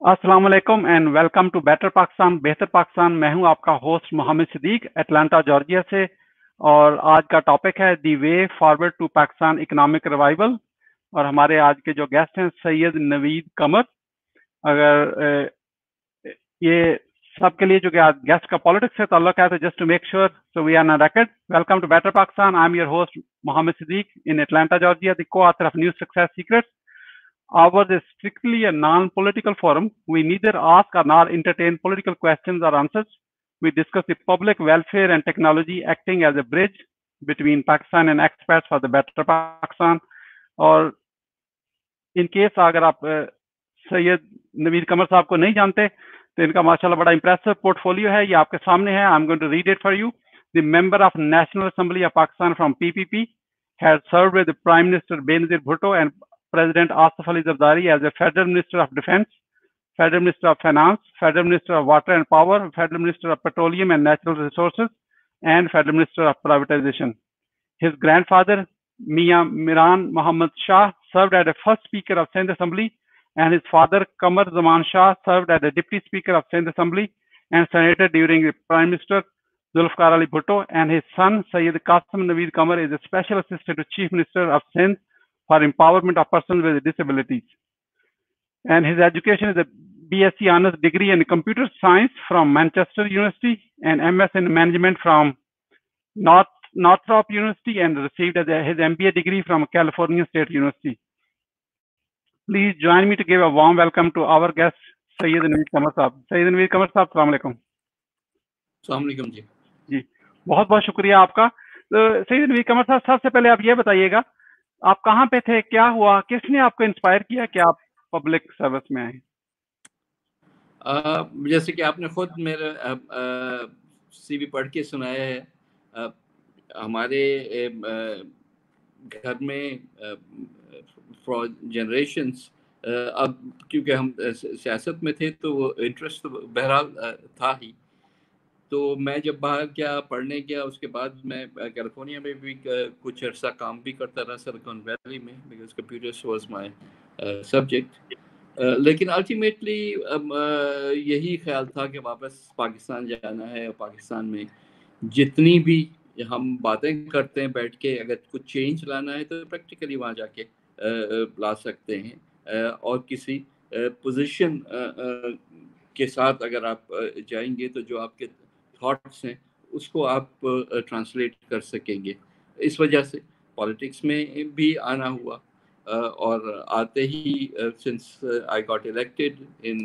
अस्सलाम वालेकुम and welcome to better Pakistan बेहतर पाकिस्तान मैं हूँ आपका host Mohammad Siddique Atlanta Georgia से। और आज का टॉपिक है the way forward to Pakistan economic revival और हमारे आज के जो गेस्ट हैं, सैयद नवीद कमर। अगर ये सबके लिए जो आज गेस्ट का पॉलिटिक्स से ताल्लुक है तो just to make sure so we are ना record welcome to better Pakistan I am your host Mohammad Siddique in Atlanta Georgia the co-author of New Success Secrets Ours is strictly a non-political forum. We neither ask or nor entertain political questions or answers. We discuss the public welfare and technology acting as a bridge between Pakistan and experts for the better Pakistan. और in case अगर आप सैयद नवीद कमर साहब को नहीं जानते तो इनका माशाल्लाह बड़ा इंप्रेसिव पोर्टफोलियो है ये आपके सामने है I am going to read it for you the member of National Assembly of Pakistan from PPP has served with the Prime Minister Benazir Bhutto and President Asif Ali Zardari as a Federal Minister of Defense, Federal Minister of Finance, Federal Minister of Water and Power, Federal Minister of Petroleum and Natural Resources, and Federal Minister of Privatization. His grandfather, Mia Miran Muhammad Shah, served as the first Speaker of Sindh Assembly, and his father, Kamar Zaman Shah, served as the Deputy Speaker of Sindh Assembly and Senator during the Prime Minister Zulfikar Ali Bhutto, and his son, Sayyid Qasim Naveed Kamar, is a Special Assistant to Chief Minister of Sindh for empowerment of persons with disabilities. And his education is a BSc Honors degree in Computer Science from Manchester University and MS in Management from North Northrop University and received as a, his MBA degree from California State University. Please join me to give a warm welcome to our guest, Sayyid Naveed Kamar Saab. Sayyid Naveed Kamar Saab, Assalamu alaikum. अलैक्म जी जी बहुत बहुत शुक्रिया आपका तो सईद नबी कमर साहब सबसे पहले आप ये बताइएगा आप कहाँ पे थे? क्या हुआ? किसने आपको इंस्पायर किया कि आप पब्लिक सर्विस में आए? जैसे कि आपने खुद मेरे सीवी पढ़ के सुनाया है। हमारे घर में फॉर जनरेशंस अब क्योंकि हम सियासत में थे तो वो इंटरेस्ट तो बहरहाल था ही। तो मैं जब बाहर गया, पढ़ने गया, उसके बाद मैं कैलिफ़ोर्निया में भी कुछ अर्सा काम भी करता रहा सिलिकॉन वैली में because computers was my subject लेकिन अल्टीमेटली यही ख्याल था कि वापस पाकिस्तान जाना है और पाकिस्तान में जितनी भी हम बातें करते हैं, बैठ के अगर कुछ चेंज लाना है तो प्रैक्टिकली वहाँ जाके ला सकते हैं। और किसी पोजीशन के साथ अगर आप जाएँगे तो जो आपके थॉट्स हैं, उसको आप ट्रांसलेट कर सकेंगे। इस वजह से पॉलिटिक्स में भी आना हुआ और आते ही since I got elected in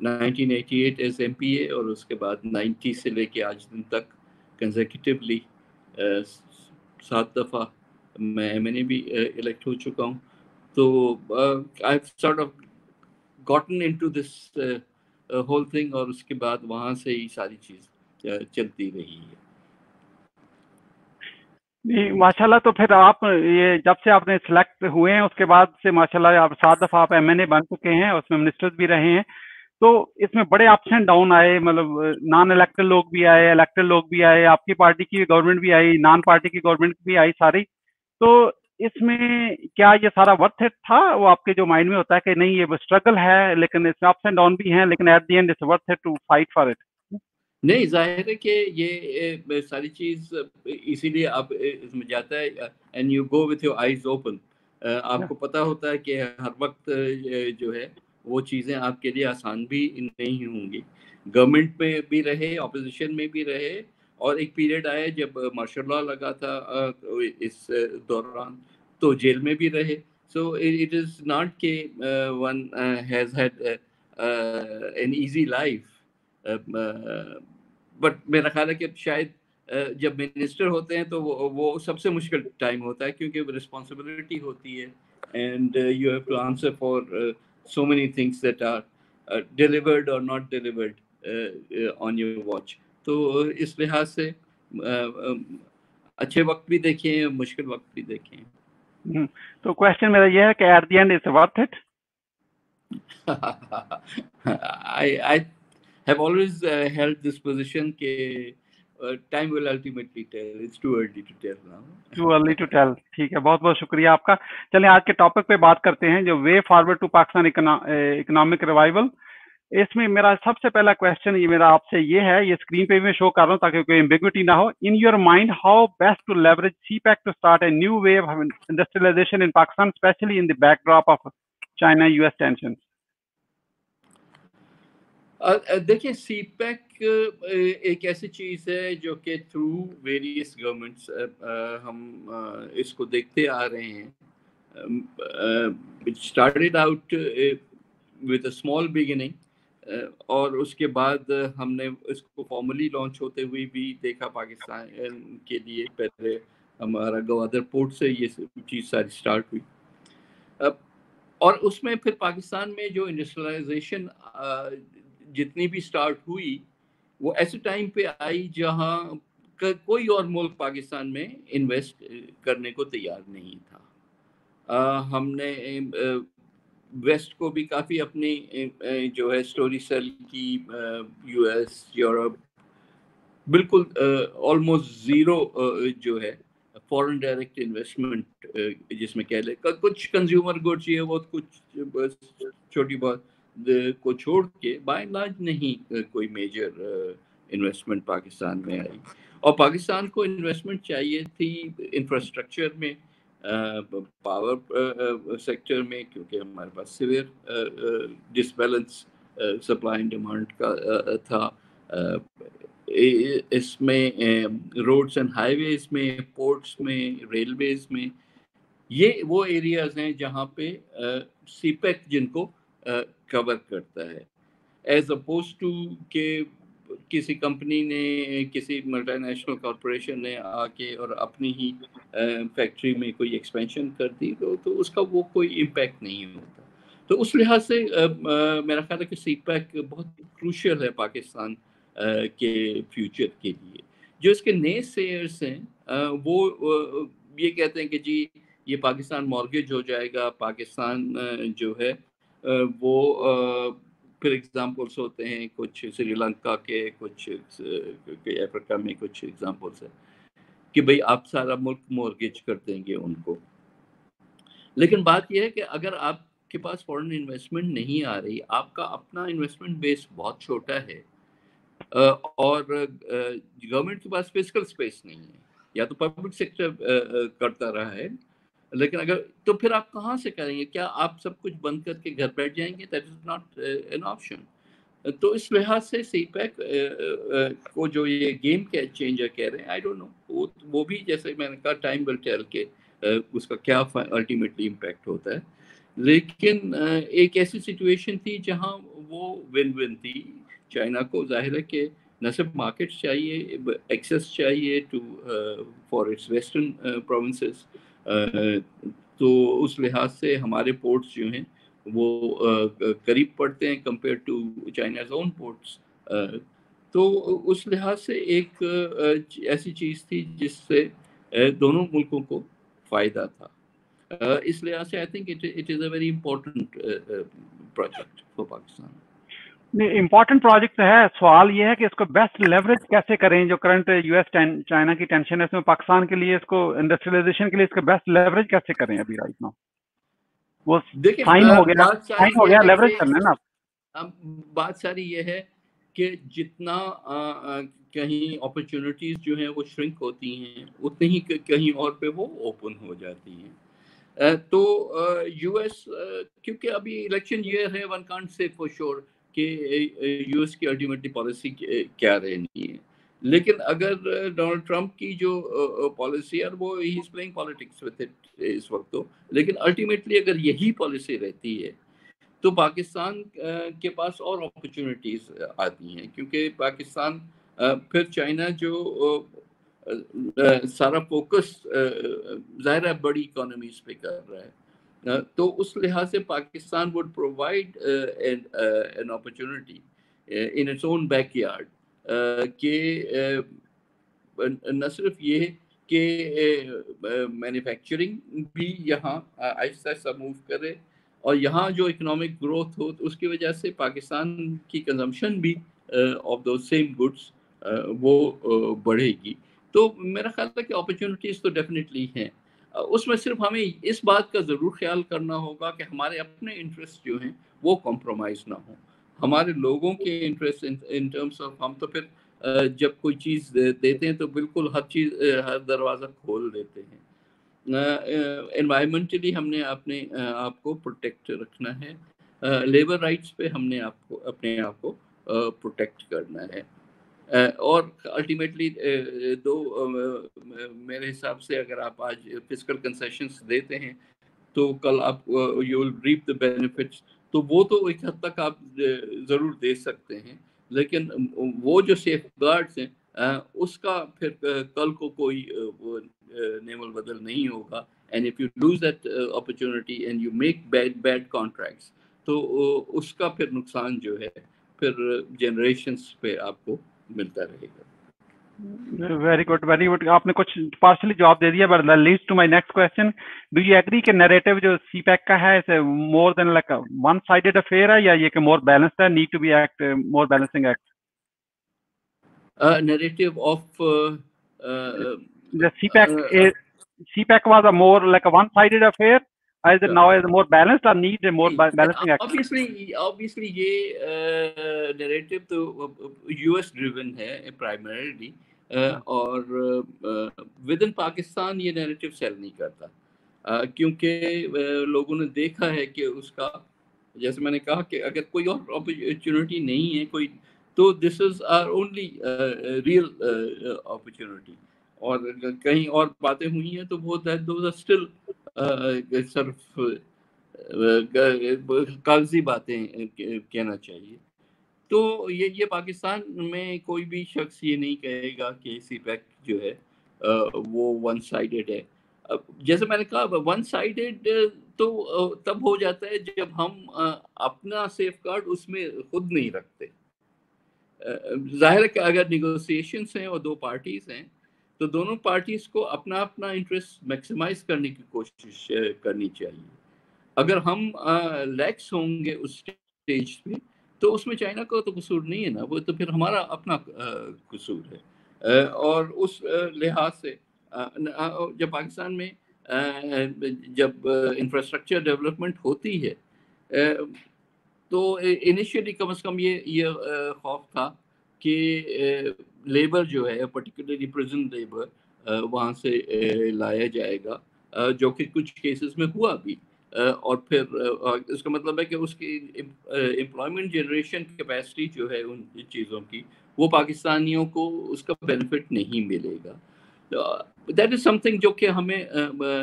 1988 as MPA और उसके बाद 90 से लेके आज दिन तक कंजेक्यूटिवली सात दफ़ा मैं एमएनए भी इलेक्ट हो चुका हूँ। तो I sort of gotten into this whole thing और उसके बाद वहाँ से ही सारी चीज़ चलती रही है। माशाल्लाह तो फिर आप ये जब से आपने सिलेक्ट हुए हैं, उसके बाद से माशाल्लाह आप, सात दफ़ा आप एमएनए बन चुके हैं, उसमें मिनिस्टर्स भी रहे हैं। तो इसमें बड़े अप्स एंड डाउन आए मतलब नॉन इलेक्टेड लोग भी आए इलेक्टेड लोग भी आए, आपकी पार्टी की गवर्नमेंट भी आई नॉन पार्टी की गवर्नमेंट भी आई सारी। तो इसमें क्या ये सारा वर्थ इट था? वो आपके जो माइंड में होता है कि नहीं, ये स्ट्रगल है, लेकिन इसमें अप्स एंड डाउन भी हैं, लेकिन at the end it's worth it to fight for it नहीं, ज़ाहिर है कि ये सारी चीज़, इसीलिए आप इसमें जाता है and you go with your eyes open आपको पता होता है कि हर वक्त जो है, वो चीज़ें आपके लिए आसान भी नहीं होंगी। गवर्नमेंट में भी रहे ऑपोजिशन में भी रहे और एक पीरियड आया जब मार्शल लॉ लगा था इस दौरान तो जेल में भी रहे। सो इट इज़ नॉट के one has had an easy life but मेरा ख्याल है कि शायद जब मिनिस्टर होते हैं तो वो वो सबसे मुश्किल टाइम होता है क्योंकि रिस्पॉन्सिबिलिटी होती है। And you have to answer for so are uh, delivered or not delivered uh, uh, on your watch तो इस लिहाज से अच्छे वक्त भी देखे हैं मुश्किल वक्त भी देखे हैं तो क्वेश्चन मेरा ये है कि at the end is worth it I have always uh, held this position के time will ultimately tell. It's too early to tell now. Too early to tell. ठीक है बहुत बहुत शुक्रिया आपका चलिए आज के टॉपिक पे बात करते हैं जो way forward to Pakistan economic revival इसमें मेरा सबसे पहला क्वेश्चन ये मेरा आपसे ये है, ये स्क्रीन पे भी मैं शो कर रहा हूँ ताकि कोई एम्बिग्विटी ना हो। In your mind how best to leverage CPEC to start a new way of industrialization in Pakistan specially in the backdrop of China US tension देखिए सी पैक एक ऐसी चीज़ है जो कि थ्रू वेरियस गवर्नमेंट्स हम इसको देखते आ रहे हैं। Started out with a small beginning और उसके बाद हमने इसको फॉर्मली लॉन्च होते हुए भी देखा पाकिस्तान के लिए। पहले हमारा गवादर पोर्ट से ये चीज़ सारी स्टार्ट हुई। अब और उसमें फिर पाकिस्तान में जो इंडस्ट्रियलाइजेशन जितनी भी स्टार्ट हुई वो ऐसे टाइम पे आई जहाँ कोई और मुल्क पाकिस्तान में इन्वेस्ट करने को तैयार नहीं था। आ, हमने वेस्ट को भी काफ़ी अपनी जो है स्टोरी सेल की यूएस यूरोप बिल्कुल ऑलमोस्ट ज़ीरो जो है फॉरेन डायरेक्ट इन्वेस्टमेंट जिसमें कह ले कुछ कंज्यूमर गुड्स ये बहुत कुछ छोटी बहुत को छोड़ के बाय लार्ज नहीं कोई मेजर इन्वेस्टमेंट पाकिस्तान में आई। और पाकिस्तान को इन्वेस्टमेंट चाहिए थी इंफ्रास्ट्रक्चर में पावर सेक्टर में, क्योंकि हमारे पास severe disbalance supply and demand का था। इसमें रोड्स एंड हाईवेज में पोर्ट्स में रेलवेज में, ये वो एरियाज़ हैं जहाँ पे सीपेक जिनको कवर करता है। एज अपोज टू के किसी कंपनी ने किसी मल्टीनेशनल कॉरपोरेशन ने आके और अपनी ही फैक्ट्री में कोई एक्सपेंशन कर दी तो, तो उसका वो कोई इम्पैक्ट नहीं होता। तो उस लिहाज से मेरा ख्याल है कि सी पैक बहुत क्रूशल है पाकिस्तान के फ्यूचर के लिए। जो इसके नए शेयर्स हैं वो ये कहते हैं कि जी ये पाकिस्तान मॉर्गेज हो जाएगा पाकिस्तान जो है वो फिर एग्जाम्पल्स होते हैं, कुछ श्रीलंका के, कुछ अफ्रीका में कुछ एग्जाम्पल्स है कि भाई आप सारा मुल्क मॉर्गेज कर देंगे उनको। लेकिन बात यह है कि अगर आपके पास फॉरेन इन्वेस्टमेंट नहीं आ रही, आपका अपना इन्वेस्टमेंट बेस बहुत छोटा है और गवर्नमेंट के पास फ़िज़िकल स्पेस नहीं है, या तो पब्लिक सेक्टर करता रहा है लेकिन अगर तो फिर आप कहाँ से करेंगे? क्या आप सब कुछ बंद करके घर बैठ जाएँगे? That is not an option तो इस लिहाज से सी पैक को जो ये गेम के चेंजर कह रहे हैं आई डोंट नो वो वो भी जैसे मैंने कहा टाइम विल टेल के उसका क्या अल्टीमेटली इम्पैक्ट होता है। लेकिन एक ऐसी सिचुएशन थी जहाँ वो विन विन थी। चाइना को ज़ाहिर है कि न सिर्फ़ मार्केट्स चाहिए एक्सेस चाहिए to for its western provinces तो उस लिहाज से हमारे पोर्ट्स जो हैं, वो करीब पड़ते हैं compare to China's own ports तो उस लिहाज से एक ऐसी चीज़ थी जिससे दोनों मुल्कों को फ़ायदा था। इस लिहाज से I think it it is a very important project for Pakistan important project है। सवाल ये है कि इसको बेस्ट लेवरेज कैसे करें जो करंट यूएस चाइना की टेंशन है इसमें पाकिस्तान के लिए इसको इंडस्ट्रियलाइजेशन के लिए इसका बेस्ट लेवरेज कैसे करें अभी राइट नाउ वो साइन हो गया साइन हो गया लेवरेज करना है ना अब बात सारी ये है कि जितना आ, आ, कहीं अपॉर्चुनिटीज़ जो हैं वो श्रिंक होती हैं उतनी ही कहीं और पे वो ओपन हो जाती हैं। तो यूएस क्योंकि अभी इलेक्शन ईयर है one can't say for sure कि यूएस की अल्टीमेटली पॉलिसी क्या रहनी है? लेकिन अगर डोनाल्ड ट्रंप की जो पॉलिसी है वो ही is playing politics with it इस वक्त तो लेकिन अल्टीमेटली अगर यही पॉलिसी रहती है तो पाकिस्तान के पास और अपॉर्चुनिटीज़ आती हैं, क्योंकि पाकिस्तान फिर चाइना जो सारा फोकस ज़ाहिर है, बड़ी इकोनॉमीज पे कर रहा है। तो उस लिहाज से Pakistan would provide an opportunity in its own backyard कि न सिर्फ़ ये कि मैन्युफैक्चरिंग भी यहाँ आहिस्ता आहिस्ता मूव करे, और यहाँ जो इकोनॉमिक ग्रोथ हो तो उसकी वजह से पाकिस्तान की कंजम्पशन भी ऑफ़ दो सेम गुड्स वो बढ़ेगी। तो मेरा ख्याल है कि अपॉर्चुनिटीज़ तो डेफिनेटली हैं। उसमें सिर्फ़ हमें इस बात का ज़रूर ख्याल करना होगा कि हमारे अपने इंटरेस्ट जो हैं, वो कॉम्प्रोमाइज़ ना हो। हमारे लोगों के इंटरेस्ट इन टर्म्स ऑफ़ हम तो फिर जब कोई चीज़ देते हैं तो बिल्कुल हर चीज़ हर दरवाज़ा खोल देते हैं। इन्वायरमेंटली हमने अपने आप को प्रोटेक्ट रखना है। लेबर राइट्स पे हमने आपको, अपने आप को प्रोटेक्ट करना है। और अल्टीमेटली दो मेरे हिसाब से अगर आप आज फ़िज़िकल कंसेशंस देते हैं तो कल आप you will reap the benefits तो वो तो एक हद तक आप ज़रूर दे सकते हैं, लेकिन वो जो सेफ़ गार्ड्स हैं उसका फिर कल को कोई नेमल बदल नहीं होगा। And if you lose that opportunity and you make bad bad contracts तो उसका फिर नुकसान जो है, फिर जनरेशन्स पे आपको मिलता रहेगा। वेरी गुड वेरी गुड आपने कुछ पार्शली जवाब दे दिया but leads to my next question do you agree कि नैरेटिव जो सीपैक का है इसे more than like one sided affair है या ये कि मोर बैलेंस्ड है? Need to be act more balancing act narrative of the CPAC uh, is, CPAC was a more like a one-sided affair. Is it now is more balanced or need a more balancing action? Obviously, obviously ये uh, narrative तो US driven है primarily uh, और within Pakistan ये narrative cell नहीं करता uh, क्योंकि uh, लोगों ने देखा है कि उसका जैसे मैंने कहा कि अगर कोई और अपॉर्चुनिटी नहीं है कोई तो this is our only real opportunity और कहीं और बातें हुई हैं तो वो दैट दो स्टिल सिर्फ़ कागज़ी बातें कहना चाहिए। तो ये ये पाकिस्तान में कोई भी शख्स ये नहीं कहेगा कि सी पैक जो है वो वन साइडेड है जैसे मैंने कहा वन साइडेड तो तब हो जाता है जब हम अपना सेफ़ गार्ड उसमें खुद नहीं रखते। ज़ाहिर है कि अगर निगोसिएशंस हैं और दो पार्टीज़ हैं तो दोनों पार्टीज़ को अपना अपना इंटरेस्ट मैक्सिमाइज करने की कोशिश करनी चाहिए। अगर हम लैक्स होंगे उस स्टेज पे तो उसमें चाइना का तो कसूर नहीं है ना, वो तो फिर हमारा अपना कसूर है। और उस लिहाज से जब पाकिस्तान में जब इंफ्रास्ट्रक्चर डेवलपमेंट होती है तो इनिशियली कम से कम ये ये खौफ था कि लेबर जो है पर्टिकुलरली प्रेजेंट लेबर वहाँ से लाया जाएगा। जो कि कुछ केसेस में हुआ भी। और फिर इसका मतलब है कि उसकी एम्प्लॉयमेंट जनरेशन कैपेसिटी जो है उन चीज़ों की, वो पाकिस्तानियों को उसका बेनिफिट नहीं मिलेगा। दैट इज़ समथिंग जो कि हमें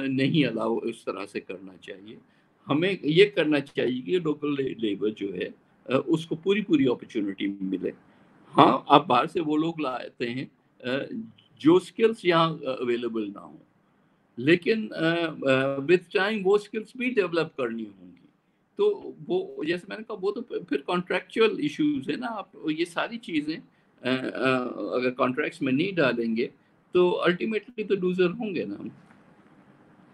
नहीं अलाउ इस तरह से करना चाहिए। हमें ये करना चाहिए कि लोकल लेबर जो है उसको पूरी पूरी अपॉर्चुनिटी मिले। हाँ आप बाहर से वो लोग लाते हैं जो स्किल्स यहाँ अवेलेबल ना हो। लेकिन विद टाइम वो स्किल्स भी डेवलप करनी होंगी। तो वो, जैसे मैंने कहा, वो तो फिर कॉन्ट्रेक्चुअल इश्यूज़ है ना, आप ये सारी चीज़ें अगर कॉन्ट्रैक्ट्स में नहीं डालेंगे तो अल्टीमेटली तो लूजर होंगे ना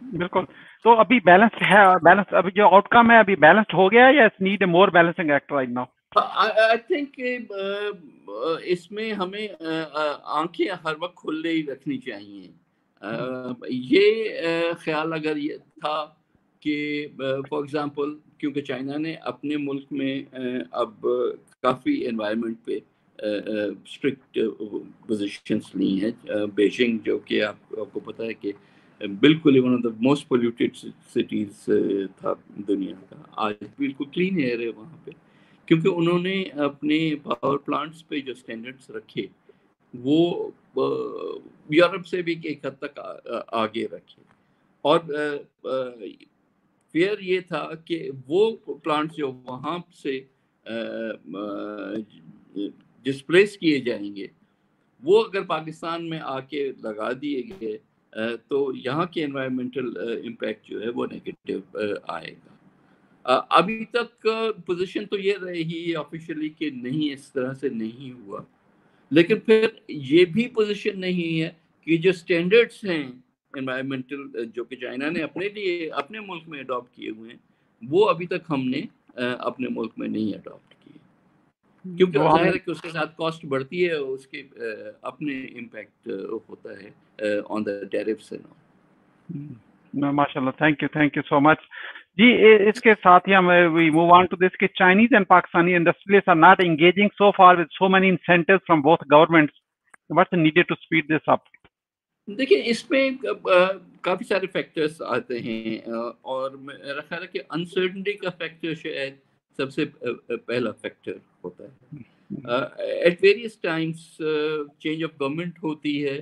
बिल्कुल। तो अभी बैलेंस है बैलेंस अभी जो आउटकम है, अभी बैलेंस्ड हो गया या need more balancing act right now I think इसमें हमें आँखें हर वक्त खुले ही रखनी चाहिए। ये ख्याल अगर ये था कि फॉर एग्जांपल क्योंकि चाइना ने अपने मुल्क में अब काफ़ी एनवायरनमेंट पे स्ट्रिक्ट पोजीशंस ली हैं। बेजिंग जो कि आप, आपको पता है कि बिल्कुल one of the most polluted cities था दुनिया का। आज बिल्कुल क्लीन एयर है वहाँ पे। क्योंकि उन्होंने अपने पावर प्लांट्स पे जो स्टैंडर्ड्स रखे, वो यूरोप से भी एक हद तक आगे रखे। और फिर ये था कि वो प्लांट जो वहाँ से डिस्प्लेस किए जाएँगे, वो अगर पाकिस्तान में आके लगा दिए गए तो यहाँ के एनवायरमेंटल इम्पैक्ट जो है वो नेगेटिव आएगा। अभी तक पोजीशन तो ये रही ऑफिशियली कि नहीं इस तरह से नहीं हुआ। लेकिन फिर ये भी पोजीशन नहीं है कि जो स्टैंडर्ड्स हैं एनवायरमेंटल जो कि चाइना ने अपने लिए अपने मुल्क में अडॉप्ट किए हुए हैं वो अभी तक हमने अपने मुल्क में नहीं अडॉप्ट किए। क्योंकि ज़ाहिर है कि उसके साथ कॉस्ट बढ़ती है उसके अपने इम्पैक्ट होता है ऑन द टैरिफ्स एंड माशाल्लाह thank you thank you so much जी इसके साथ ही हम we move on to this कि Chinese and Pakistani industrialist are not engaging so far with so many incentives from both governments what's needed to speed this up देखिए, इसमें काफ़ी सारे factors आते हैं और मेरा ख्याल है कि अनसर्टनिटी का फैक्टर शायद सबसे पहला फैक्टर होता है। At various times change of government होती है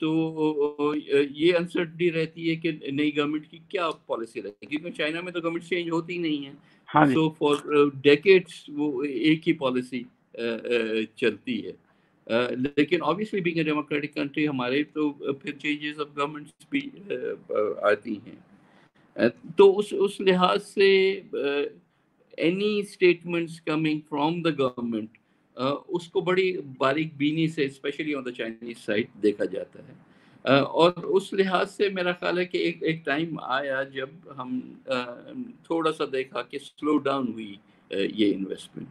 तो ये अनसर्टनिटी रहती है कि नई गवर्नमेंट की क्या पॉलिसी रहेगी? क्योंकि चाइना में तो गवर्नमेंट चेंज होती नहीं है। हाँ सो फॉर डेकेड्स वो एक ही पॉलिसी चलती है। लेकिन obviously being a democratic country हमारे तो फिर चेंजेस ऑफ़ गवर्नमेंट्स भी आती हैं। तो उस उस लिहाज से any statements coming from the government उसको बड़ी बारीक बीनी से specially on the Chinese side देखा जाता है। और उस लिहाज से मेरा ख्याल है कि एक एक टाइम आया जब हम थोड़ा सा देखा कि स्लो डाउन हुई ये इन्वेस्टमेंट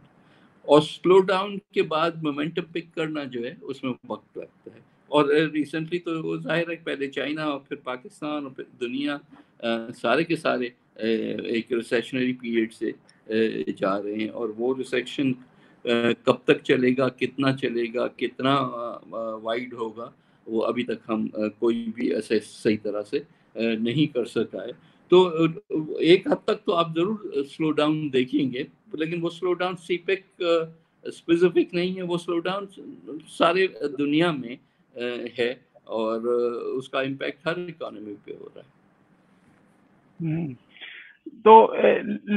और स्लो डाउन के बाद मोमेंटम पिक करना जो है, उसमें वक्त लगता है। और रिसेंटली तो ज़ाहिर है पहले चाइना और फिर पाकिस्तान और फिर दुनिया सारे के सारे एक रिसेशनरी पीरियड से जा रहे हैं। और वो रिसेक्शन कब तक चलेगा, कितना चलेगा, कितना वाइड होगा, वो अभी तक हम कोई भी ऐसे सही तरह से नहीं कर सका है तो एक हद तक तो आप ज़रूर स्लो डाउन देखेंगे, लेकिन वो स्लो डाउन सीपेक स्पेसिफिक नहीं है, वो स्लो डाउन सारे दुनिया में है और उसका इम्पैक्ट हर इकोनॉमी पे हो रहा है हम्म। तो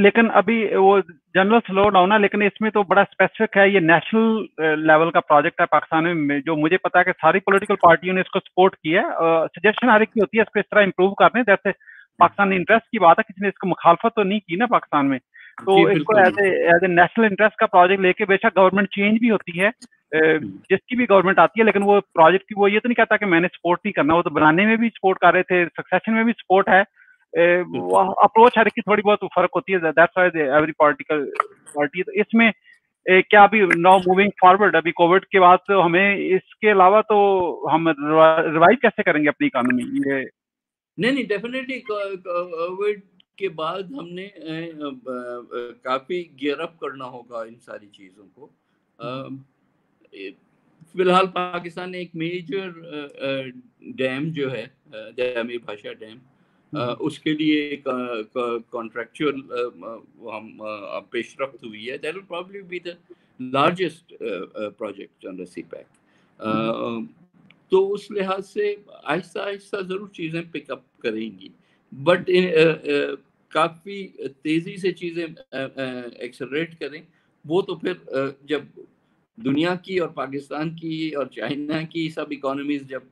लेकिन अभी वो जनरल स्लो डाउन है लेकिन इसमें तो बड़ा स्पेसिफिक है ये नेशनल लेवल का प्रोजेक्ट है पाकिस्तान में जो मुझे पता है कि सारी पॉलिटिकल पार्टियों ने इसको सपोर्ट किया है सजेशन हर एक की होती है इसको इस तरह इंप्रूव करने जैसे पाकिस्तान इंटरेस्ट की बात है किसी ने इसको मुखालफत तो नहीं की ना पाकिस्तान में तो इसको as as a national interest का प्रोजेक्ट लेके बेशक गवर्नमेंट चेंज भी होती है। जिसकी भी गवर्नमेंट आती है लेकिन वो प्रोजेक्ट की वो ये तो नहीं कहता कि मैंने सपोर्ट नहीं करना वो तो बनाने में भी सपोर्ट कर रहे थे सक्सेशन में भी सपोर्ट है अप्रोच हर की थोड़ी बहुत फ़र्क होती है that's why every political party तो इसमें ए, क्या अभी नाउ मूविंग फॉरवर्ड अभी कोविड के बाद तो हमें इसके अलावा तो हम रिवाइव कैसे करेंगे अपनी इकोनॉमी ये नहीं नहीं डेफिनेटली कोविड के बाद हमने काफ़ी गियर अप करना होगा इन सारी चीज़ों को फ़िलहाल पाकिस्तान ने एक मेजर डैम जो है डैमी भाषा डैम हम्म। उसके लिए एक कॉन्ट्रेक्चुअल हम पेशरफ्त हुई है। That will probably be the largest project under CPEC तो उस लिहाज से आहिस्ता आहिस्ता ज़रूर चीज़ें पिकअप करेंगी। बट काफ़ी तेज़ी से चीज़ें एक्सलरेट करें। वो तो फिर जब दुनिया की और पाकिस्तान की और चाइना की सब इकोनॉमीज जब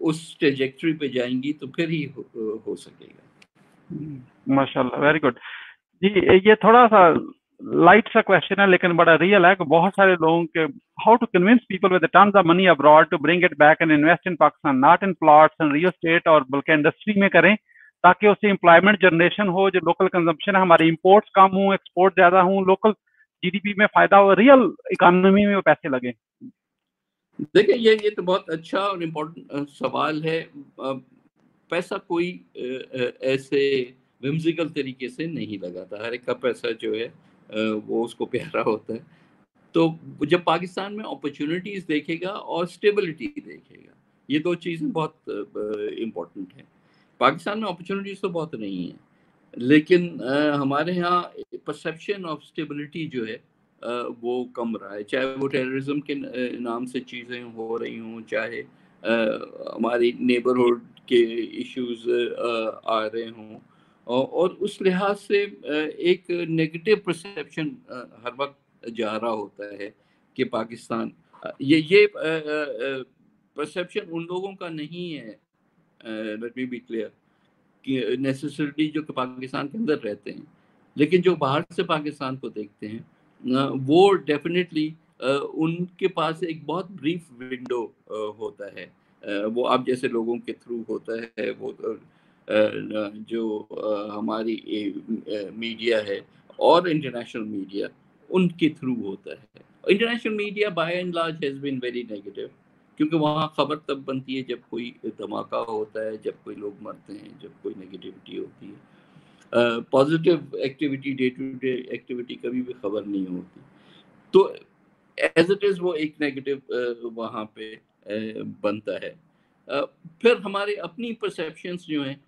उस ट्रेजेक्ट्री पे जाएँगी तो फिर ही हो, हो सकेगा। माशाल्लाह वेरी गुड जी ये थोड़ा सा लाइट सा क्वेश्चन है लेकिन बड़ा रियल है कि बहुत सारे लोगों के how to convince people with terms of money abroad to bring it back and invest in Pakistan not in plots and real estate और बल्कि इंडस्ट्री में करें ताकि उससे एम्प्लॉयमेंट जनरेशन हो जो लोकल कंजम्पशन है हमारे इम्पोर्ट्स कम हो एक्सपोर्ट ज़्यादा हो लोकल जीडीपी में फ़ायदा हो रियल इकोनॉमी में वो पैसे लगे। देखिए, ये ये तो बहुत अच्छा और इम्पोर्टेंट सवाल है। पैसा कोई ऐसे विम्सिकल तरीके से नहीं लगाता। हर एक का पैसा जो है वो उसको प्यारा होता है। तो जब पाकिस्तान में अपॉर्चुनिटीज़ देखेगा और स्टेबिलिटी देखेगा, ये दो चीज़ें बहुत इम्पोर्टेंट हैं। पाकिस्तान में अपॉर्चुनिटीज़ तो बहुत नहीं है, लेकिन हमारे यहाँ परसेप्शन ऑफ़ स्टेबिलिटी जो है वो कम रहा है। चाहे वो टेररिज्म के नाम से चीज़ें हो रही हों चाहे हमारी नेबरहुड के इश्यूज़ आ रहे हों। और उस लिहाज से एक नेगेटिव परसेप्शन हर वक्त जा रहा होता है कि पाकिस्तान ये ये परसेप्शन उन लोगों का नहीं है लेट मी बी क्लियर कि नेसेसरी जो कि पाकिस्तान के अंदर रहते हैं लेकिन जो बाहर से पाकिस्तान को देखते हैं वो डेफिनेटली उनके पास एक बहुत ब्रीफ विंडो होता है। वो आप जैसे लोगों के थ्रू होता है, वो जो हमारी मीडिया है और इंटरनेशनल मीडिया उनके थ्रू होता है। International media by and large has been very negative क्योंकि वहाँ खबर तब बनती है जब कोई धमाका होता है, जब कोई लोग मरते हैं, जब कोई नेगेटिविटी होती है। Positive activity, day to day activity कभी भी खबर नहीं होती। तो एज इट इज़ वो एक नेगेटिव वहाँ पे बनता है। फिर हमारे अपनी परसेप्शंस जो हैं,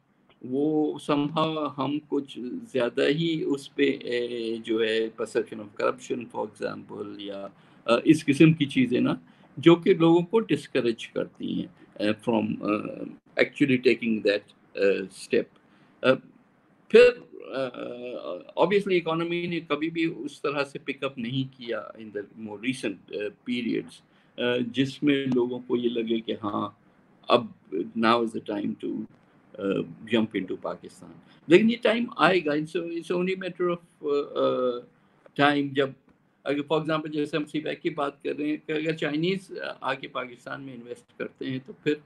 वो संभव हम कुछ ज़्यादा ही उस पर जो है perception of corruption for example या इस किस्म की चीज़ें ना, जो कि लोगों को डिस्करेज करती हैं from actually taking that step फिर ऑब्वियसली इकोनॉमी ने कभी भी उस तरह से पिकअप नहीं किया in the more recent periods जिसमें लोगों को ये लगे कि हाँ अब now is the time to jump into Pakistan लेकिन ये टाइम आएगा it's only matter of time जब, अगर फॉर एग्जांपल जैसे हम सी की बात कर रहे हैं, कि अगर चाइनीज़ आके पाकिस्तान में इन्वेस्ट करते हैं तो फिर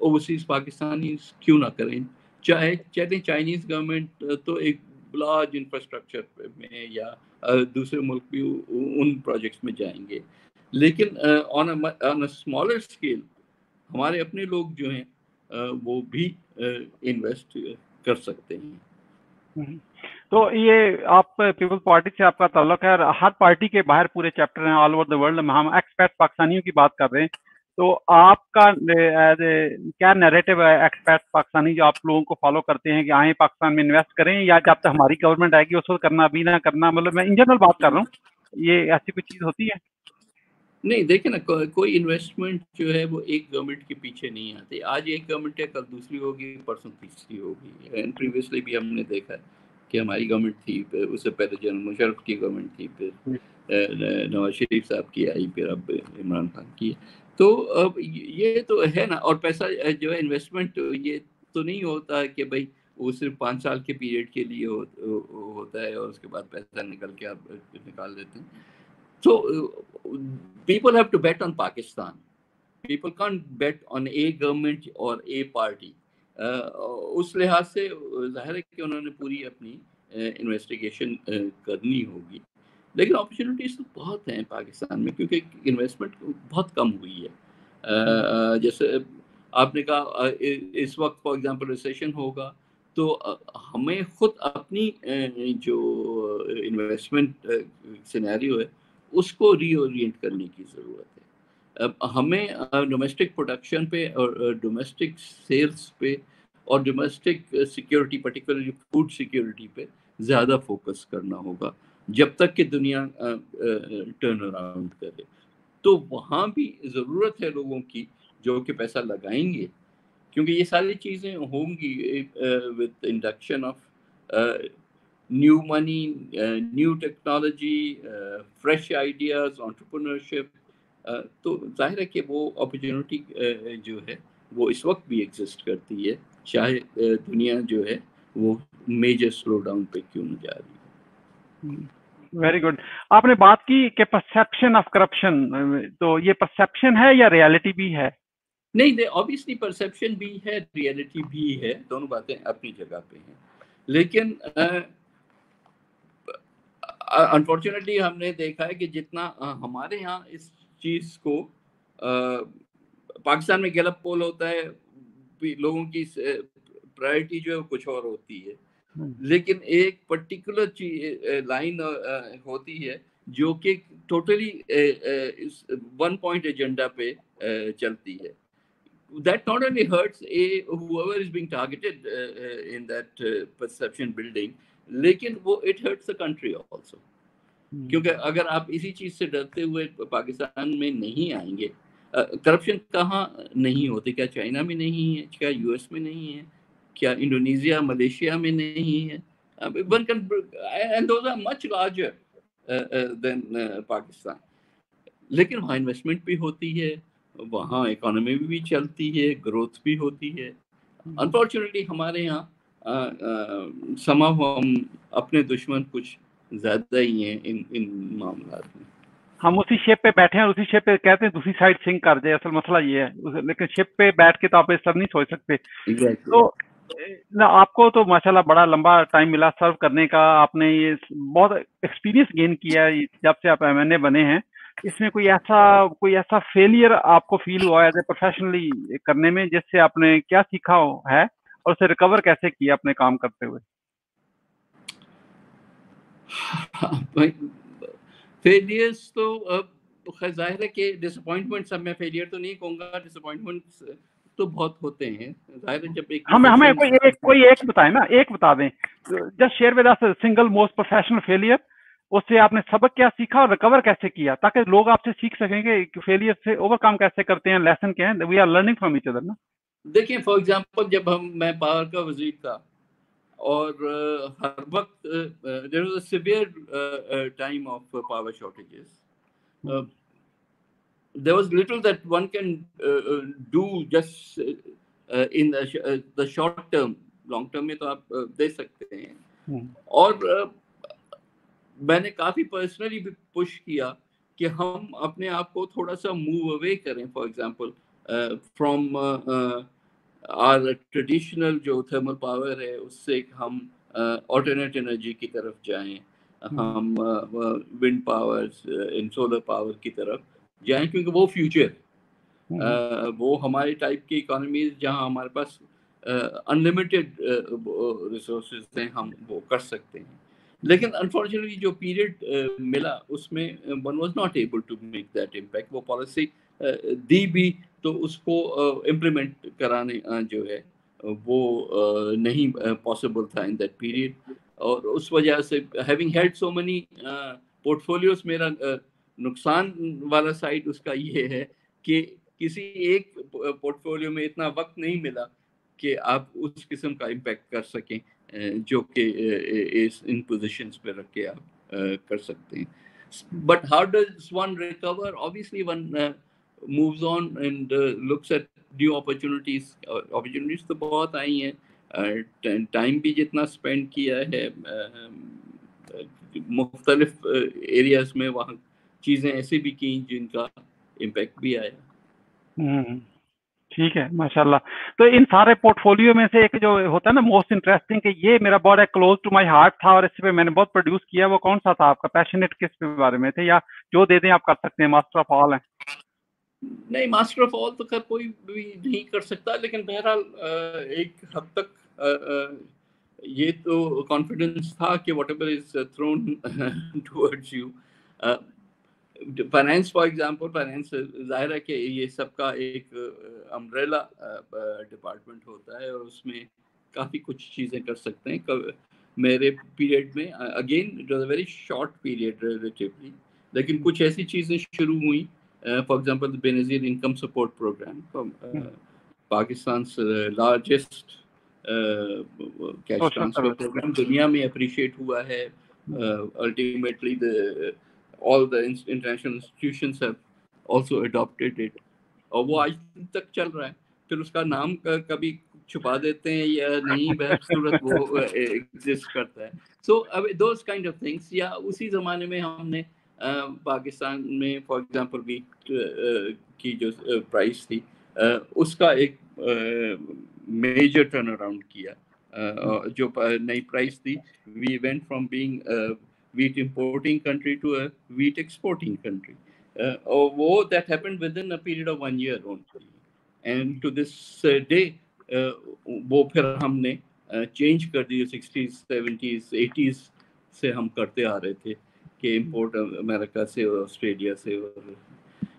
ओवरसीज़ पाकिस्तानी क्यों ना करें? चाहे चाहते चाइनीज़ गवर्नमेंट तो एक लार्ज इंफ्रास्ट्रक्चर में या दूसरे मुल्क भी उन प्रोजेक्ट्स में जाएँगे। लेकिन ऑन अ स्मॉलर स्केल हमारे अपने लोग जो हैं वो भी इन्वेस्ट कर सकते हैं। हम्म। तो ये आप पीपल्स पार्टी से आपका तल्लक है हर पार्टी के बाहर पूरे चैप्टर हैं ऑल ओवर द वर्ल्ड में हम एक्सपैट पाकिस्तानियों की बात कर रहे हैं। तो आपका क्या नैरेटिव है एक्सपैट पाकिस्तानी जो आप लोगों को फॉलो करते हैं कि आए पाकिस्तान में इन्वेस्ट करें या जब तक हमारी गवर्नमेंट आएगी उस वक्त करना अभी ना करना मतलब मैं इन जनरल बात कर रहा हूँ ये ऐसी कोई चीज़ होती है? नहीं देखे ना को, कोई इन्वेस्टमेंट जो है वो एक गवर्नमेंट के पीछे नहीं आती। आज एक गवर्नमेंट है कल दूसरी होगी परसों तीसरी होगी। एंड प्रीवियसली भी हमने देखा कि हमारी गवर्नमेंट थी उससे पहले जनरल मुशरफ की गवर्नमेंट थी फिर हम्म। नवाज़ शरीफ साहब की आई फिर अब इमरान खान की तो अब ये तो है ना और पैसा जो है इन्वेस्टमेंट ये तो नहीं होता है कि भाई वो सिर्फ़ पाँच साल के पीरियड के लिए हो, होता है और उसके बाद पैसा निकल के आप निकाल देते हैं people have to bet on Pakistan. People can't bet on a government or a party. Uh, उस लिहाज से ज़ाहिर है कि उन्होंने पूरी अपनी इन्वेस्टिगेशन करनी होगी लेकिन अपॉर्चुनिटीज़ तो बहुत हैं पाकिस्तान में, क्योंकि इन्वेस्टमेंट बहुत कम हुई है। जैसे आपने कहा इस वक्त फॉर एग्जांपल रिसेशन होगा तो हमें खुद अपनी जो इन्वेस्टमेंट सिनेरियो है, उसको रीओरिएंट करने की ज़रूरत है। हमें डोमेस्टिक प्रोडक्शन पे और डोमेस्टिक सेल्स पे और domestic security particularly food security पे, ज़्यादा फोकस करना होगा। जब तक कि दुनिया टर्न अराउंड करे तो वहाँ भी ज़रूरत है लोगों की जो कि पैसा लगाएँगे क्योंकि ये सारी चीज़ें होंगी with induction of new money new technology fresh ideas. Uh, तो ज़ाहिर है कि वो अपॉर्चुनिटी जो है वो इस वक्त भी एग्जिस्ट करती है चाहे दुनिया जो है वो मेजर स्लो डाउन पे क्यों जा रही है वेरी गुड आपने बात की कि परसेप्शन ऑफ़ करप्शन तो ये परसेप्शन है या रियलिटी भी है? नहीं दे ऑब्वियसली परसेप्शन भी है रियलिटी भी है दोनों बातें अपनी जगह पे हैं। लेकिन uh, अनफॉर्चुनेटली हमने देखा है कि जितना हमारे यहाँ इस चीज़ को पाकिस्तान में गलत पोल होता है लोगों की प्रायोरिटी जो है कुछ और होती है। लेकिन एक पर्टिकुलर चीज़ लाइन होती है जो कि टोटली वन पॉइंट एजेंडा पे चलती है। That not only hurts a whoever is being targeted uh, in that uh, perception building लेकिन वो it hurts the country also क्योंकि अगर आप इसी चीज़ से डरते हुए पाकिस्तान में नहीं आएँगे करप्शन कहाँ नहीं होते? क्या चाइना में नहीं है? क्या यूएस में नहीं है? क्या इंडोनेशिया मलेशिया में नहीं है? one can and those are much larger uh, uh, than uh, Pakistan लेकिन वहाँ इन्वेस्टमेंट भी होती है वहाँ इकोनॉमी भी चलती है ग्रोथ भी होती है। अनफॉर्चुनेटली हमारे यहाँ समाव हम अपने दुश्मन कुछ ज़्यादा ही हैं इन इन मामला में। हम उसी शेप पे बैठे हैं उसी शेप पे कहते हैं दूसरी साइड सिंक कर जाए असल मसला ये है। लेकिन शेप पे बैठ के तो आप ये सब नहीं सोच सकते। Exactly. तो ना, आपको तो माशाल्लाह बड़ा लंबा टाइम मिला सर्व करने का। आपने ये बहुत एक्सपीरियंस गेन किया है, जब से आप एमएनए बने हैं। इसमें कोई ऐसा कोई ऐसा फेलियर आपको फील हुआ एज ए प्रोफेशनली करने में, जिससे आपने क्या सीखा है और उसे रिकवर कैसे किया अपने काम करते हुए? फेलियर्स तो खैर ज़ाहिर है कि डिसअपॉइंटमेंट सब मैं फेलियर तो नहीं कहूँगा। डिसअपॉइंटमेंट्स तो बहुत होते हैं। ज़ाहिर है जब एक हमें हमें कोई एक कोई एक बताए ना एक बता दें। Just share with us single most professional failure. उससे आपने सबक क्या सीखा और रिकवर कैसे किया ताकि लोग आपसे सीख सकेंगे कि फेलियर से ओवरकम कैसे करते हैं लेसन क्या है we are learning from each other ना। देखिए फॉर एग्जांपल जब हम मैं पावर का वज़ीर था और uh, हर वक्त there was a severe time of power shortages there was little that one can uh, uh, do just uh, in the, uh, the short term long term में तो आप uh, दे सकते हैं hmm. और uh, मैंने काफ़ी पर्सनली भी push किया कि हम अपने आप को थोड़ा सा मूव अवे करें for example from our traditional जो थर्मल पावर है उससे हम ऑल्टरनेट uh, एनर्जी की तरफ़ जाएँ हम्म। हम wind power in solar power की तरफ़ जाएँ क्योंकि वो फ्यूचर है। uh, वो हमारे टाइप की इकोनॉमी जहाँ हमारे पास अनलिमिटेड रिसोर्सेज हैं हम वो कर सकते हैं। लेकिन अनफॉर्चुनेटली जो पीरियड मिला उसमें one was not able to make that impact वो पॉलिसी दी भी तो उसको इम्प्लीमेंट कराने जो है वो नहीं पॉसिबल था इन दैट पीरियड और उस वजह से having had so many portfolios मेरा नुकसान वाला साइड उसका ये है कि किसी एक पोर्टफोलियो में इतना वक्त नहीं मिला कि आप उस किस्म का इम्पैक्ट कर सकें जो कि इस, इन पोजीशंस पे रख के आप कर सकते हैं। But how does one recover obviously one moves on and looks at new opportunities opportunities तो बहुत आई हैं। टाइम भी जितना स्पेंड किया है मुख्तलिफ़ एरियाज़ में वहाँ चीज़ें ऐसी भी की जिनका इम्पेक्ट भी आया। हम्म। ठीक है माशाल्लाह। तो इन सारे पोर्टफोलियो में से एक जो होता है ना मोस्ट इंटरेस्टिंग कि ये मेरा बहुत क्लोज टू माय हार्ट था और इस पे मैंने बहुत प्रोड्यूस किया वो कौन सा था आपका? पैशनेट किस पे बारे में थे या जो दे दें आप कर सकते हैं मास्टर ऑफ़ ऑल है? नहीं मास्टर ऑफ़ ऑल तो कर कोई भी नहीं कर सकता लेकिन बहरहाल एक हद तक ये तो कॉन्फिडेंस था कि whatever is thrown towards you finance for example finance ज़ाहिर है कि ये सबका एक अम्ब्रेला डिपार्टमेंट होता है और उसमें काफ़ी कुछ चीज़ें कर सकते हैं। मेरे पीरियड में again it was a very short period relatively लेकिन कुछ ऐसी चीज़ें शुरू हुई। For example Benazir income support programme Pakistan largest cash transfer programme दुनिया में अप्रिशिएट हुआ है। Ultimately the all the international institutions have also adopted it. और वो आज तक चल रहा है। फिर उसका नाम कभी छुपा देते हैं या नहीं बहसूरत वो एग्जिस्ट करता है। सो अब दोज काइंड ऑफ़ थिंग्स या उसी ज़माने में हमने पाकिस्तान में फॉर एग्जांपल वीट की जो प्राइस थी उसका एक मेजर टर्न अराउंड किया। जो नई प्राइस थी we went from being wheat importing country to a wheat exporting country. Uh, oh, that happened within a period of one year only. And to this uh, day, uh, वो फिर हमने change कर दी sixties seventies eighties से हम करते आ रहे थे कि इम्पोर्ट अमेरिका से और ऑस्ट्रेलिया से और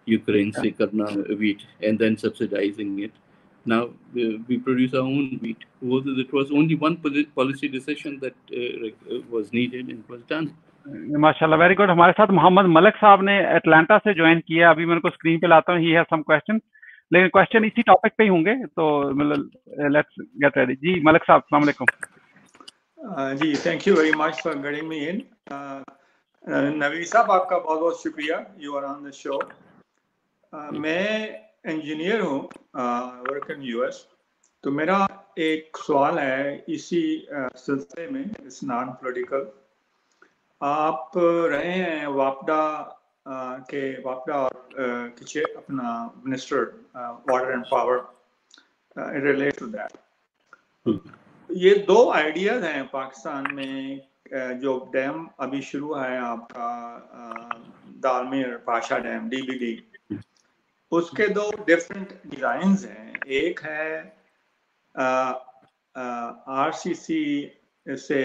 यूक्रेन से करना wheat and then subsidising it now uh, we produce our own wheat. It was only one policy decision that uh, was needed and was done. माशाल्लाह वेरी गुड हमारे साथ मोहम्मद मलिक साहब ने एटलांटा से ज्वाइन किया। अभी मैं उनको स्क्रीन पे लाता हूँ। ही हैव सम क्वेश्चन लेकिन क्वेश्चन इसी टॉपिक पे ही होंगे तो मतलब लेट्स गेट रेडी जी मलिक साहब अस्सलाम वालेकुम। जी thank you very much for getting me in Naveed साहब आपका बहुत बहुत शुक्रिया you are on the show मैं इंजीनियर हूँ वर्क इन यूएस तो मेरा एक सवाल है इसी सिलसिले में इस नॉन पोलिटिकल आप रहे हैं वापडा के वापडा और किचे अपना minister water and power relate to that. ये दो आइडियाज़ हैं पाकिस्तान में जो डैम अभी शुरू है आपका दालमेर पाशा डैम डीबीडी उसके दो डिफरेंट डिज़ाइन हैं। एक है आरसीसी से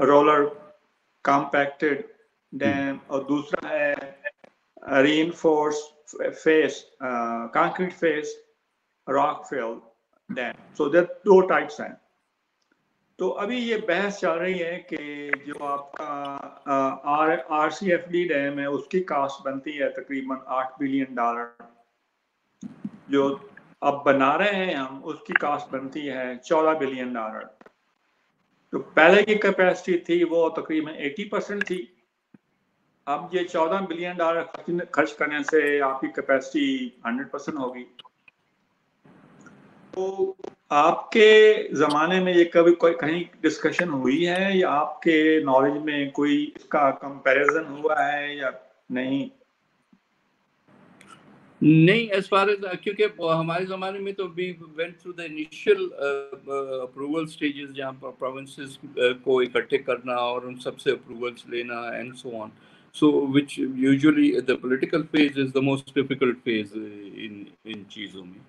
रोलर कॉम्पैक्टेड डैम और दूसरा है री face concrete face rock fill dam so there दो टाइप्स हैं। तो अभी ये बहस चल रही है कि जो आपका R R C F D dam है उसकी कास्ट बनती है तकरीबन आठ बिलियन डॉलर। जो अब बना रहे हैं हम, उसकी कास्ट बनती है चौदह बिलियन डॉलर। तो पहले की कैपेसिटी थी वो तकरीबन एटी परसेंट थी। अब ये चौदह बिलियन डॉलर खर्च करने से आपकी कैपेसिटी हंड्रेड परसेंट होगी। तो आपके जमाने में ये कभी कोई कहीं डिस्कशन हुई है या आपके नॉलेज में कोई इसका कंपैरिजन हुआ है या नहीं? नहीं एज फार एज क्योंकि हमारे ज़माने में तो we went through the initial approval stages जहाँ पर प्रोविंसेस uh, को इकट्ठे करना और उन सबसे अप्रूवल्स लेना and so on so which usually the political phase is the most difficult phase in in चीज़ों में।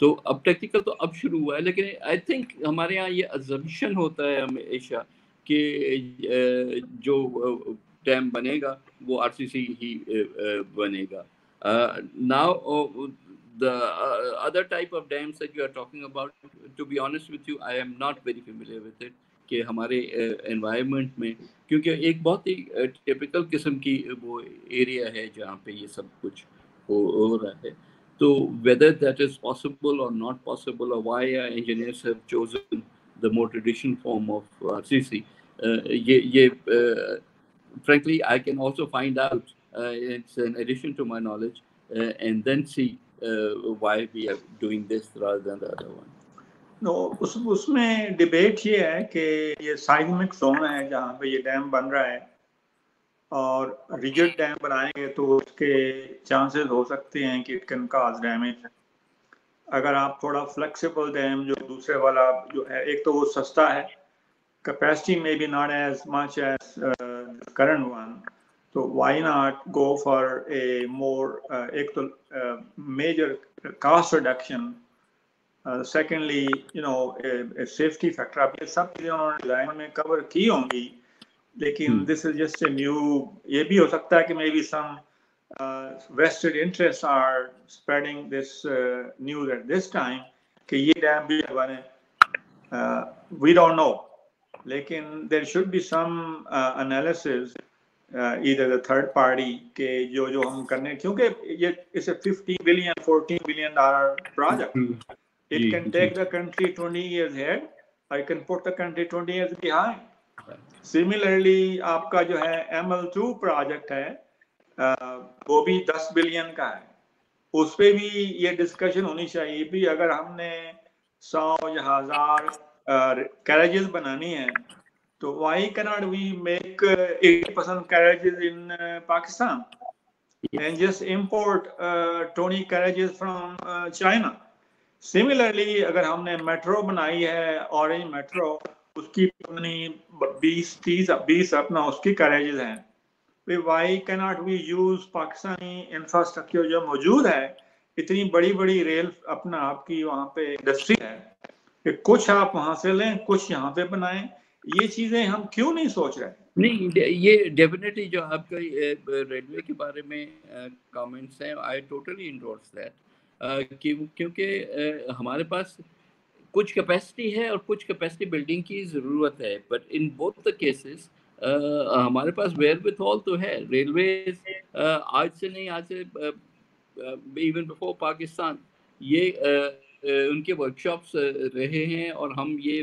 तो अब टेक्निकल तो अब शुरू हुआ है लेकिन आई थिंक हमारे यहाँ ये अजम्पन होता है हमेशा कि जो डैम बनेगा वो आरसीसी ही बनेगा। Now the uh, other type of dams that you are talking about to be honest with you i am not very familiar with it कि हमारे एनवायरनमेंट uh, में क्योंकि एक बहुत ही टिपिकल uh, किस्म की वो एरिया है जहाँ पे ये सब कुछ हो, हो रहा है। So whether that is possible or not possible, or why uh, engineers have chosen the more traditional form of RCC, uh, ye, ye, uh, frankly, I can also find out. Uh, it's an addition to my knowledge, uh, and then see uh, why we are doing this rather than the other one. No, उस उसमें debate ये है कि ये seismic zone है जहाँ पे ये डैम बन रहा है और रिजिड डैम बनाएँगे तो उसके चांसेस हो सकते हैं कि इट कैन काज डैमेज अगर आप थोड़ा फ्लेक्सिबल डैम जो दूसरे वाला जो है, एक तो वो सस्ता है कैपेसिटी में भी not as much as current one तो why not go for a more एक तो major cost reduction secondly you know safety factor आप ये सब चीज़ें उन्होंने डिज़ाइन में कवर की होंगी लेकिन this is just a new ये भी हो सकता है कि may be some vested interest are spreading this news at this time कि ये डैम भी बने। वी डोंट नो लेकिन there should be some analysis इधर द थर्ड पार्टी के जो जो हम करने क्योंकि ये इसे 50 billion 14 billion dollar project it can take the country 20 years head I can put the country 20 years behind similarly आपका जो है एम एल टू प्रोजेक्ट है वो भी दस बिलियन का है। उस पर भी ये डिस्कशन होनी चाहिए भी अगर हमने सौ या हज़ार कैरेजेस बनानी है तो why cannot we make eighty percent carriages in Pakistan and just import twenty carriages from China similarly अगर हमने मेट्रो बनाई है ऑरेंज मेट्रो उसकी अपनी बीस, तीस, बीस अपना उसकी करेजेज हैं। Why can not we use Pakistani infrastructure जो मौजूद है, इतनी बड़ी बड़ी रेल अपना आपकी वहाँ पे इंडस्ट्री है, कि कुछ आप वहाँ से लें, कुछ यहाँ पे बनाएँ। ये चीज़ें हम क्यों नहीं सोच रहे? नहीं, ये डेफिनेटली जो आपका रेलवे के बारे में कमेंट्स हैं आई टोटली इंडोर्स दैट क्योंकि हमारे पास कुछ कैपेसिटी है और कुछ कैपेसिटी बिल्डिंग की ज़रूरत है। But in both the cases हमारे पास वेयर विथ ऑल तो है। रेलवे uh, आज से नहीं आज से इवन बिफोर पाकिस्तान ये uh, uh, उनके वर्कशॉप्स रहे हैं और हम ये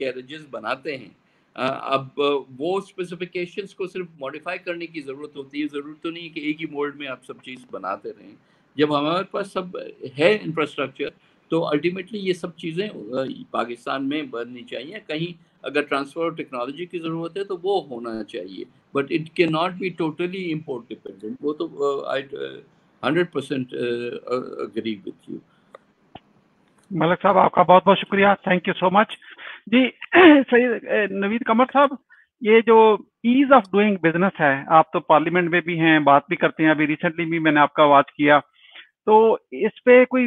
कैरेजेस बनाते हैं। अब वो स्पेसिफिकेशंस को सिर्फ़ मॉडिफाई करने की ज़रूरत होती है। ज़रूरत तो नहीं है कि एक ही मोल्ड में आप सब चीज़ बनाते रहें। जब हमारे पास सब है इंफ्रास्ट्रक्चर तो अल्टीमेटली ये सब चीज़ें पाकिस्तान में बननी चाहिए। कहीं अगर ट्रांसफ़र टेक्नोलॉजी की ज़रूरत है तो वो होना चाहिए। But it can not be totally import dependent वो तो I hundred percent agree with you Malik साहब, आपका बहुत बहुत शुक्रिया। थैंक यू सो मच जी, सही नवीद कमर साहब, ये जो ईज ऑफ़ डूइंग बिज़नेस है, आप तो पार्लियामेंट में भी हैं, बात भी करते हैं। अभी रिसेंटली भी मैंने आपका वाच किया। तो इस पे कोई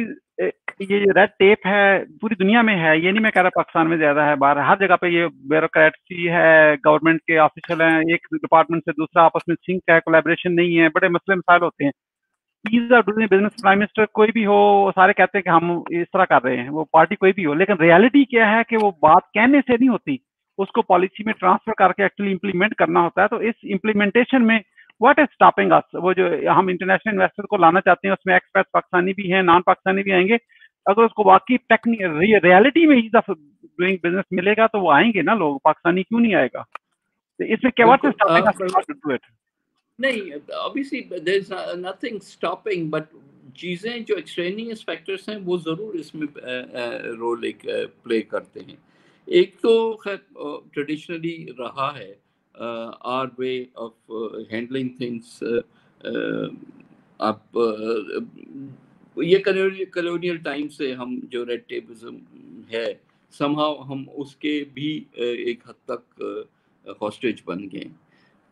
ये रेड टेप है, पूरी दुनिया में है, ये नहीं मैं कह रहा पाकिस्तान में ज़्यादा है, बाहर हर जगह पे ये ब्यूरोक्रेसी है गवर्नमेंट के ऑफिशियल हैं, एक डिपार्टमेंट से दूसरा आपस में सिंक है कोलेबोरेशन नहीं है, बड़े मसले मसाइल होते हैं। Ease of doing business prime minister कोई भी हो, सारे कहते हैं कि हम इस तरह कर रहे हैं, वो पार्टी कोई भी हो, लेकिन रियलिटी क्या है कि वो बात कहने से नहीं होती, उसको पॉलिसी में ट्रांसफ़र करके एक्चुअली इंप्लीमेंट करना होता है तो इस इम्प्लीमेंटेशन में व्हाट इज़ स्टॉपिंग अस वो जो हम इंटरनेशनल इन्वेस्टर को लाना चाहते हैं उसमें एक्सपर्ट पाकिस्तानी भी हैं नॉन पाकिस्तानी भी आएँगे। अगर उसको वाकई टेक्निक रियलिटी में ईज ऑफ़ डूइंग बिज़नेस मिलेगा तो वो आएँगे ना लोग। पाकिस्तानी क्यों नहीं आएगा? तो इसमें क्या what is stopping us to do it नहीं obviously there is nothing stopping but चीज़ें जो एक्सट्रेनियस फैक्टर्स हैं वो ज़रूर इसमें रोल एक प्ले करते हैं। एक तो खैर ट्रेडिशनली रहा है। Our way of handling things आप ये कलोनियल टाइम से हम जो रेड टेपिज्म है समहाउ हम उसके भी एक हद तक हॉस्टेज बन गए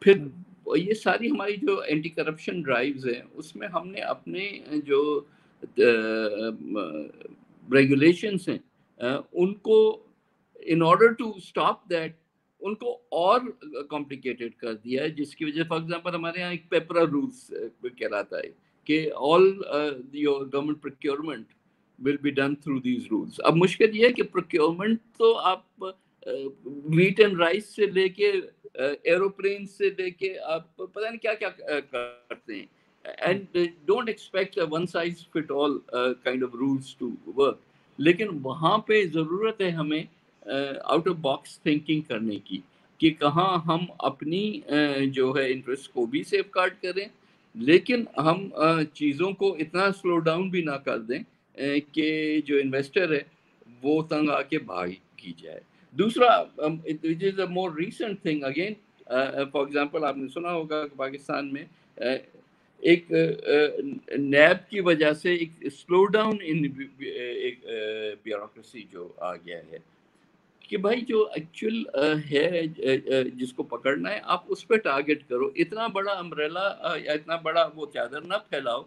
फिर ये सारी हमारी जो एंटी करप्शन ड्राइव्स हैं उसमें हमने अपने जो रेगुलेशंस हैं उनको in order to stop that उनको और कॉम्प्लिकेटेड कर दिया है, जिसकी वजह फॉर एग्जांपल हमारे यहाँ एक पेपरा रूल्स कहलाता है कि all your government procurement will be done through these rules अब मुश्किल ये है कि प्रोक्योरमेंट तो आप वीट एंड राइस से लेके एरोप्लेन से लेके आप पता नहीं क्या क्या करते हैं। And don't expect one size fit all kind of rules to work लेकिन वहाँ पे ज़रूरत है हमें आउट ऑफ़ बॉक्स थिंकिंग करने की, कि कहाँ हम अपनी जो है इंटरेस्ट को भी सेफ़ गार्ड करें, लेकिन हम चीज़ों को इतना स्लो डाउन भी ना कर दें कि जो इन्वेस्टर है, वो तंग आके भाग की जाए। दूसरा which is a more recent thing again for example आपने सुना होगा कि पाकिस्तान में एक नैब की वजह से एक स्लो डाउन इन एक ब्यूरोक्रेसी जो आ गया है। कि भाई जो एक्चुअल है जिसको पकड़ना है, आप उस पर टारगेट करो। इतना बड़ा अम्ब्रेला या इतना बड़ा वो चादर ना फैलाओ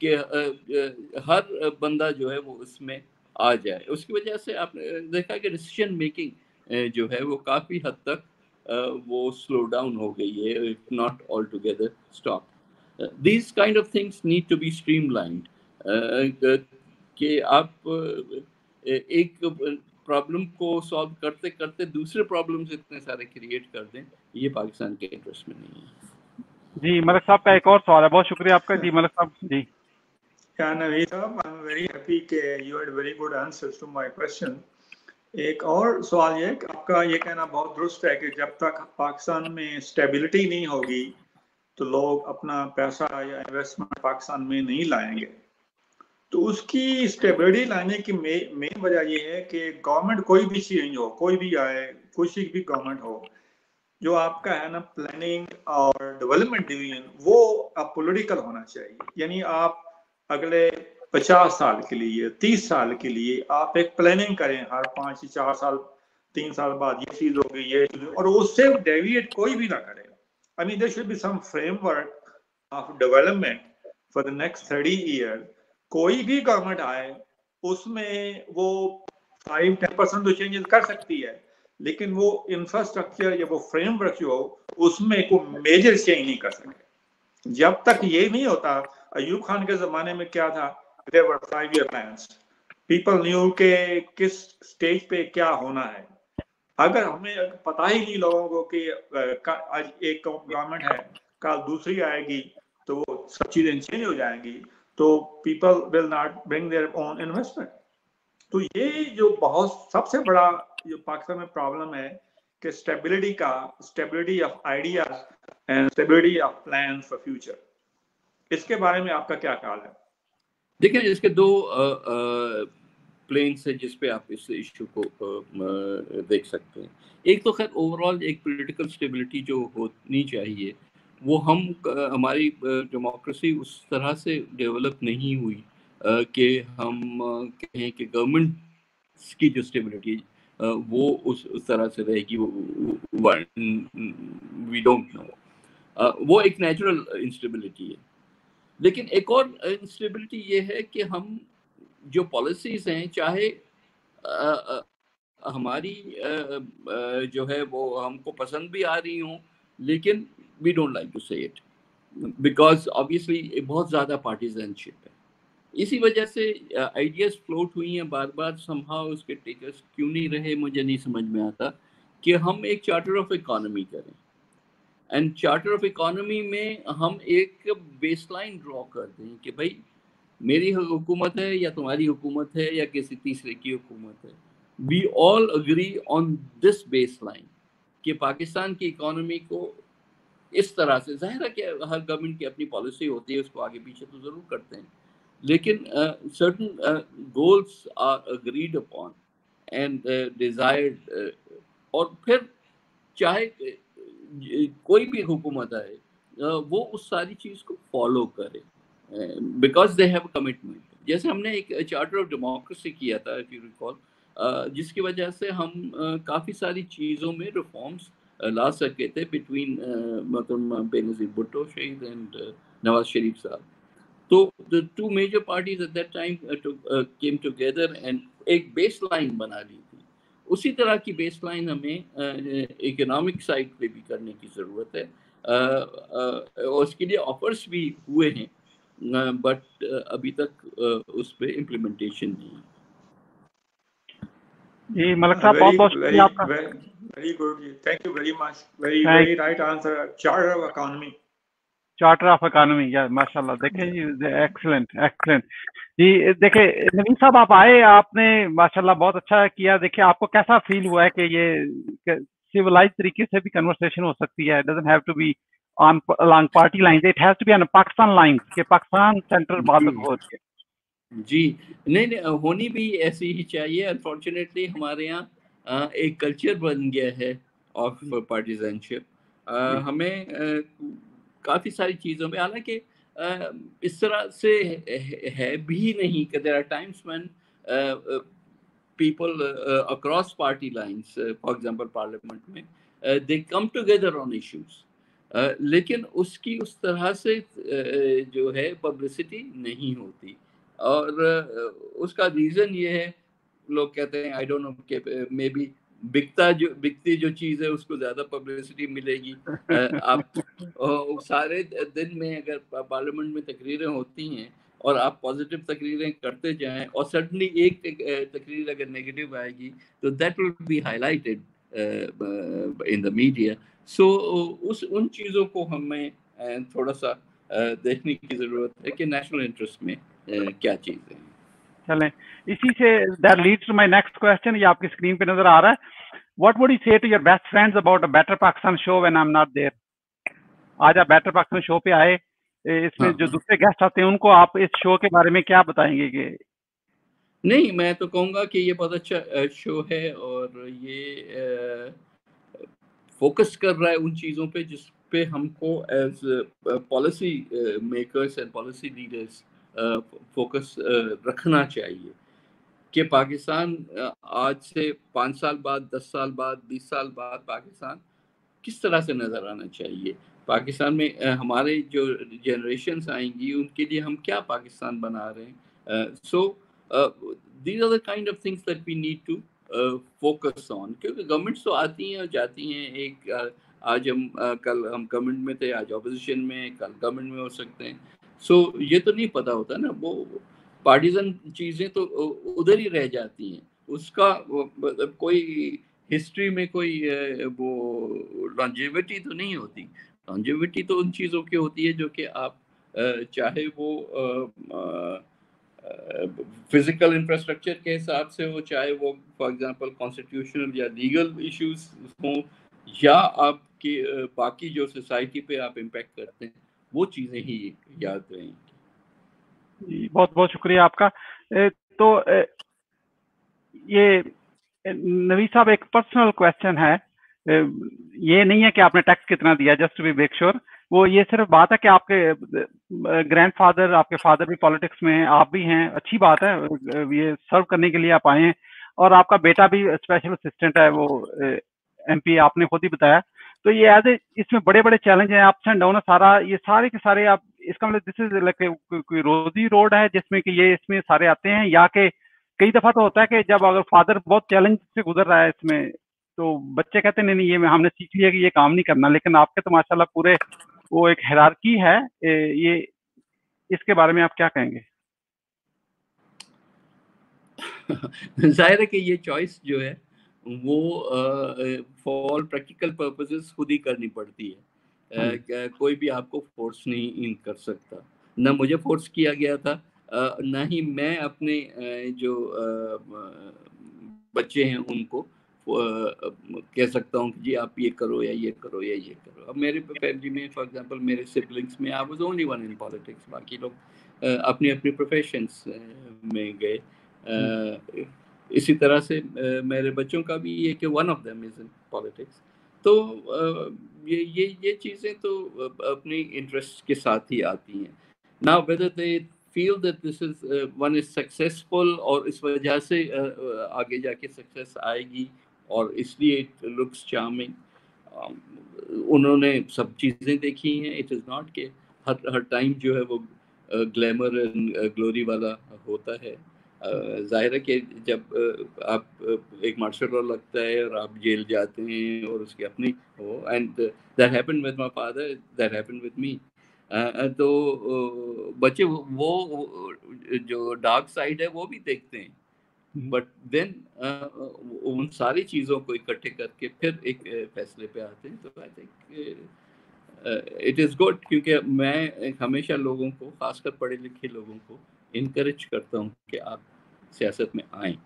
कि हर बंदा जो है वो उसमें आ जाए। उसकी वजह से आपने देखा कि डिसीज़न मेकिंग जो है वो काफ़ी हद तक वो स्लो डाउन हो गई है if not all together stop these kind of things need to be stream कि आप एक प्रॉब्लम को सॉल्व करते करते दूसरे प्रॉब्लम्स इतने सारे क्रिएट कर दें ये पाकिस्तान के इंटरेस्ट में नहीं है। जी मलक साहब का एक और सवाल है। बहुत शुक्रिया आपका। जी मलक साहब जी। क्या नवीद साहब आई एम वेरी हैप्पी के you had very good answers to my question एक और सवाल ये कि आपका ये कहना बहुत दुरुस्त है कि जब तक पाकिस्तान में स्टेबिलिटी नहीं होगी तो लोग अपना पैसा या इन्वेस्टमेंट पाकिस्तान में नहीं लाएँगे। तो उसकी स्टेबिलिटी लाने की मेन वजह यह है कि गवर्नमेंट कोई भी चेंज हो, कोई भी आए कोई भी गवर्नमेंट हो, जो आपका है ना प्लानिंग और डेवलपमेंट डिवीज़न वो पॉलिटिकल होना चाहिए। यानी आप अगले पचास साल के लिए, तीस साल के लिए आप एक प्लानिंग करें, हर पाँच चार साल, तीन साल बाद ये चीज़ होगी, ये चीज़ और उससे डेविएट कोई भी ना करे। I mean there should be some framework of development for the next thirty year कोई भी गवर्नमेंट आए, उसमें वो फाइव टेन परसेंट तो चेंजेस कर सकती है, लेकिन वो इंफ्रास्ट्रक्चर या वो फ्रेमवर्क जो हो, उसमें कोई मेजर चेंज नहीं कर सकते जब तक ये नहीं होता, अयूब खान के जमाने में क्या था? फाइव ईयर पीपल न्यू के किस स्टेज पे क्या होना है। अगर हमें पता ही नहीं लोगों को कि आज एक गवर्नमेंट है, कल दूसरी आएगी तो वो सब चीज़ें चेंज हो जाएँगी। तो people will not bring their own investment तो ये जो बहुत सबसे बड़ा जो पाकिस्तान में प्रॉब्लम है कि स्टेबिलिटी का stability of ideas and stability of plan for future इसके बारे में आपका क्या ख्याल है? देखिए इसके दो प्लेन्स है जिस पे आप इस इशू को आ, देख सकते हैं। एक तो खैर ओवरऑल एक पॉलिटिकल स्टेबिलिटी जो होनी चाहिए वो हम हमारी डेमोक्रेसी उस तरह से डेवलप नहीं हुई कि हम कहें कि गवर्नमेंट की जो स्टेबिलिटी वो उस उस तरह से रहेगी वी डोंट नो वो एक नेचुरल इंस्टेबिलिटी है। लेकिन एक और इंस्टेबिलिटी ये है कि हम जो पॉलिसीज़ हैं चाहे आ, हमारी आ, जो है वो हमको पसंद भी आ रही हूँ लेकिन we don't like to say it because obviously बहुत ज़्यादा पार्टीजनशिप है। इसी वजह से आइडियाज़ फ्लोट हुई हैं बार बार समहाउ उसके टेकर्स क्यों नहीं रहे, मुझे नहीं समझ में आता, कि हम एक चार्टर ऑफ़ इकोनॉमी करें। एंड चार्टर ऑफ़ इकोनॉमी में हम एक बेसलाइन ड्रॉ कर दें कि भाई, मेरी हुकूमत है या तुम्हारी हुकूमत है या किसी तीसरे की हुकूमत है। We all agree on this base line कि पाकिस्तान की इकोनॉमी को इस तरह से। ज़ाहिर है कि हर गवर्नमेंट की अपनी पॉलिसी होती है, उसको आगे पीछे तो ज़रूर करते हैं। लेकिन certain goals are agreed upon and desired और फिर चाहे कोई भी हुकूमत आए वो उस सारी चीज़ को फॉलो करे बिकॉज़ दे हैव कमिटमेंट जैसे हमने एक चार्टर ऑफ़ डेमोक्रेसी किया था इफ़ यू रिकॉल जिसकी वजह से हम काफ़ी सारी चीज़ों में रिफॉर्म्स ला सके थे बिटवीन मतलब बेनज़ीर भुट्टो शहीद एंड नवाज़ शरीफ साहब तो the two major parties at that time came together and एक बेस लाइन बना ली थी। उसी तरह की बेस लाइन हमें इकोनॉमिक साइड पे भी करने की ज़रूरत है। और उसके लिए ऑफर्स भी हुए हैं बट अभी तक उस पर इम्प्लीमेंटेशन नहीं जी मलक साहब बहुत बहुत शुक्रिया आपका। Very good thank you very much very very right answer charter of economy charter of economy या माशाल्लाह देखें जी एक्सीलेंट एक्सीलेंट जी देखे नवीन साहब आप आए आपने माशाल्लाह बहुत अच्छा किया देखिए आपको कैसा फील हुआ है कि ये सिविलाइज तरीके से भी कन्वर्सेशन हो सकती है doesn't have to be on along party lines. It has to be on Pakistan lines कि पाकिस्तान सेंट्रल बात हो जी नहीं नहीं होनी भी ऐसी ही चाहिए अनफॉर्चुनेटली हमारे यहाँ एक कल्चर बन गया है ऑफ़ पार्टीजनशिप हमें काफ़ी सारी चीज़ों में हालाँकि इस तरह से है भी नहीं कि there are times people uh, across party lines, uh, for example, parliament में, uh, they come together on issues. लेकिन उसकी उस तरह से जो है पब्लिसिटी नहीं होती। और उसका रीज़न ये है लोग कहते हैं I don't know may be बिकता जो बिकती जो चीज़ है उसको ज़्यादा पब्लिसिटी मिलेगी। आप सारे दिन में अगर पार्लियामेंट में तकरीरें होती हैं और आप पॉजिटिव तकरीरें करते जाएँ और सडनली एक तकरीर अगर नेगेटिव आएगी तो that will be highlighted in the media so उस उन चीज़ों को हमें थोड़ा सा देखने की ज़रूरत है कि नेशनल इंटरेस्ट में क्या चीज़ें हैं। चलें। इसी से that leads to my next question ये आपकी स्क्रीन पे नज़र आ रहा है। What would you say to your best friends about a better Pakistan show when I am not there आज आप बेटर पाकिस्तान शो पे आए इसमें हाँ. जो दूसरे गेस्ट आते हैं उनको आप इस शो के बारे में क्या बताएँगे कि? नहीं मैं तो कहूँगा कि ये बहुत अच्छा शो है और ये फोकस कर रहा है उन चीज़ों पे जिस पे हमको as policy makers and policy leaders focus रखना चाहिए। कि पाकिस्तान आज से पाँच साल बाद, दस साल बाद, बीस साल बाद पाकिस्तान किस तरह से नज़र आना चाहिए? पाकिस्तान में हमारे जो जनरेशन आएँगी, उनके लिए हम क्या पाकिस्तान बना रहे हैं? So these are the kind of things that we need to focus on क्योंकि गवर्नमेंट्स तो आती हैं और जाती हैं। एक आज हम कल हम गवर्नमेंट में थे, आज अपोजिशन में कल गवर्नमेंट में हो सकते हैं। सो so, ये तो नहीं पता होता ना वो पार्टीजन चीज़ें तो उधर ही रह जाती हैं। उसका मतलब कोई हिस्ट्री में कोई वो लॉन्जिविटी तो नहीं होती। लॉन्जिविटी तो उन चीज़ों की होती है जो कि आप चाहे वो फ़िज़िकल इंफ्रास्ट्रक्चर के हिसाब से हो चाहे वो फॉर एग्जांपल कॉन्स्टिट्यूशनल या लीगल इश्यूज़ हों या आपकी बाकी जो सोसाइटी पे आप इम्पेक्ट करते हैं। वो चीज़ें ही याद रहेंगी। बहुत बहुत शुक्रिया आपका। तो ये नवी साहब, एक पर्सनल क्वेश्चन है। ये नहीं है कि आपने टैक्स कितना दिया just to be make sure वो ये सिर्फ़ बात है कि आपके ग्रैंडफादर आपके फादर भी पॉलिटिक्स में हैं, आप भी हैं, अच्छी बात है ये सर्व करने के लिए आप आए हैं। और आपका बेटा भी स्पेशल असिस्टेंट है, वो एमपी आपने खुद ही बताया। तो ये एज ए इसमें बड़े बड़े चैलेंज हैं अप्स एंड डाउन है, सारा, ये सारे के सारे आप, इसका मतलब दिस इज़ लाइक कोई रोजी रोड है, जिसमें कि ये इसमें सारे आते हैं, या के कई दफ़ा तो होता है कि जब अगर फादर बहुत चैलेंज से गुजर रहा है इसमें तो बच्चे कहते नहीं नहीं, ये हमने सीख लिया कि ये काम नहीं करना। लेकिन आपके तो माशाल्लाह पूरे वो एक हैरारकी है ये, इसके बारे में आप क्या कहेंगे? ज़ाहिर है कि ये चॉइस जो है वो फॉर प्रैक्टिकल पर्पसेस खुद ही करनी पड़ती है। uh, कोई भी आपको फोर्स नहीं कर सकता। ना मुझे फोर्स किया गया था ना ही मैं अपने जो बच्चे हैं उनको कह सकता हूँ कि जी आप ये करो या ये करो या ये करो। अब मेरे फैमिली में फॉर एग्जांपल मेरे सिबलिंग्स में I was only one in politics बाकी लोग अपने अपने प्रोफेशंस में गए। हम्म। इसी तरह से मेरे बच्चों का भी ये कि one of them is in politics तो ये ये ये चीज़ें तो अपनी इंटरेस्ट के साथ ही आती हैं। ना whether they feel that this is one is successful और इस वजह से आगे जाके सक्सेस आएगी और इसलिए इट लुक्स चार्मिंग उन्होंने सब चीज़ें देखी हैं। इट इज़ नॉट के हर हर टाइम जो है वो ग्लैमर एंड ग्लोरी वाला होता है। ज़ाहिर है कि जब आप एक मार्शल लॉ लगता है और आप जेल जाते हैं और उसकी अपनी हो and that happen with my father that happen with me तो बच्चे वो जो डार्क साइड है वो भी देखते हैं बट हम्म। देन उन सारी चीज़ों को इकट्ठे करके फिर एक फैसले पे आते हैं तो I think it is good क्योंकि मैं हमेशा लोगों को खासकर पढ़े लिखे लोगों को इनक्रेज करता हूँ कि आप सियासत में आए।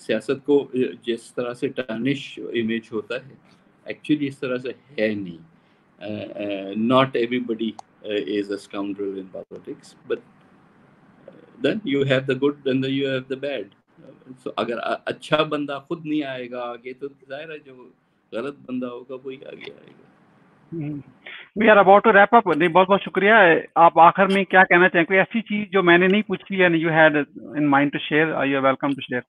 सियासत को जिस तरह से टर्निश इमेज होता है एक्चुअली इस तरह से है नहीं। Not everybody is a scoundrel in politics but then you have the good then you have the bad so अगर अच्छा बंदा खुद नहीं आएगा आगे तो ज़ाहिर है जो गलत बंदा होगा, वही आगे आएगा। We are about to wrap up नहीं बहुत बहुत शुक्रिया आप आखिर में क्या कहना चाहेंगे कोई ऐसी चीज़ जो मैंने नहीं पूछी and you had in mind to share are you welcome to share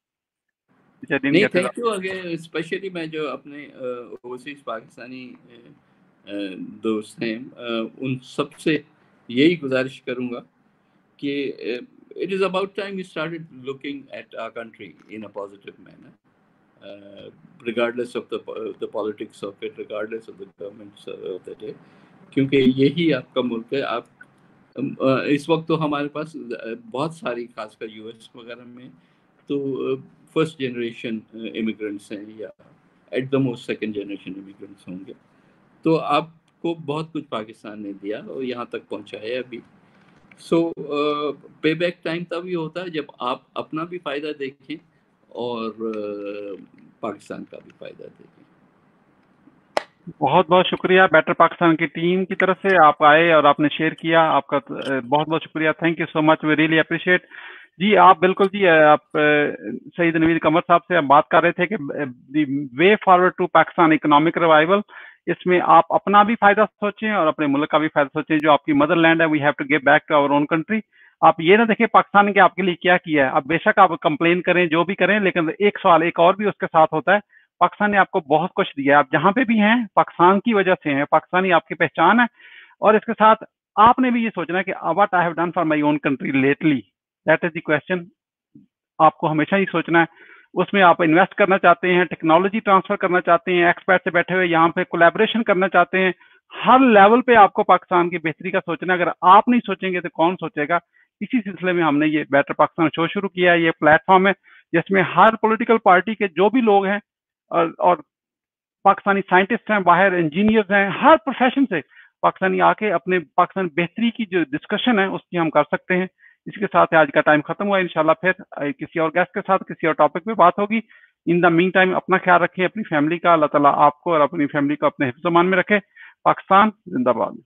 नहीं थैंक यू अगेन स्पेशली मैं जो अपने ओवरसीज पाकिस्तानी दोस्त हैं उन सबसे यही गुजारिश करूँगा कि is about time we started looking at our country in a positive manner uh, regardless of the uh, the politics of it, regardless of the governments of the day. क्योंकि यही आपका मुल्क है। आप इस वक्त तो हमारे पास बहुत सारी खासकर यूएस वगैरह में तो फ़र्स्ट जनरेशन इमिग्रेंट्स हैं या at the most second generation immigrants होंगे। तो आपको बहुत कुछ पाकिस्तान ने दिया और यहाँ तक पहुँचा है अभी। सो पे बैक टाइम तभी होता है जब आप अपना भी फ़ायदा देखें और पाकिस्तान का भी फ़ायदा देगी बहुत बहुत शुक्रिया बेटर पाकिस्तान की टीम की तरफ़ से आप आए और आपने शेयर किया। आपका बहुत बहुत शुक्रिया। Thank you so much we really appreciate जी, आप बिल्कुल जी आप सईद नवीद कमर साहब से हम बात कर रहे थे कि way forward to Pakistan economic revival इसमें आप अपना भी फ़ायदा सोचें और अपने मुल्क का भी फ़ायदा सोचें, जो आपकी मदर लैंड है we have to get back to our own country आप ये ना देखें पाकिस्तान ने आपके लिए क्या किया है। अब बेशक आप कंप्लेन करें, जो भी करें, लेकिन एक सवाल एक और भी उसके साथ होता है। पाकिस्तान ने आपको बहुत कुछ दिया है। आप जहाँ पे भी हैं, पाकिस्तान की वजह से हैं। पाकिस्तानी आपकी पहचान है। और इसके साथ आपने भी ये सोचना है कि what I have done for my own country lately that is the question आपको हमेशा ही सोचना है। उसमें आप इन्वेस्ट करना चाहते हैं टेक्नोलॉजी ट्रांसफ़र करना चाहते हैं एक्सपर्ट से बैठे हुए यहाँ पे कोलेबोरेशन करना चाहते हैं, हर लेवल पे आपको पाकिस्तान की बेहतरी का सोचना है। अगर आप नहीं सोचेंगे तो कौन सोचेगा? इसी सिलसिले में हमने ये बेटर पाकिस्तान शो शुरू किया है। ये प्लेटफॉर्म है जिसमें हर पॉलिटिकल पार्टी के जो भी लोग हैं और, और पाकिस्तानी साइंटिस्ट हैं बाहर इंजीनियर्स हैं हर प्रोफेशन से पाकिस्तानी आके अपने पाकिस्तान बेहतरी की जो डिस्कशन है उसकी हम कर सकते हैं। इसके साथ आज का टाइम खत्म हुआ इंशाल्लाह फिर किसी और गेस्ट के साथ किसी और टॉपिक पे बात होगी। इन द मीन टाइम अपना ख्याल रखें अपनी फैमिली का अल्लाह ताला आपको और अपनी फैमिली को अपने हिफ्जमान में रखे। पाकिस्तान जिंदाबाद।